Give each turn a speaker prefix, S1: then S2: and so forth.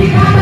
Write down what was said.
S1: Yeah.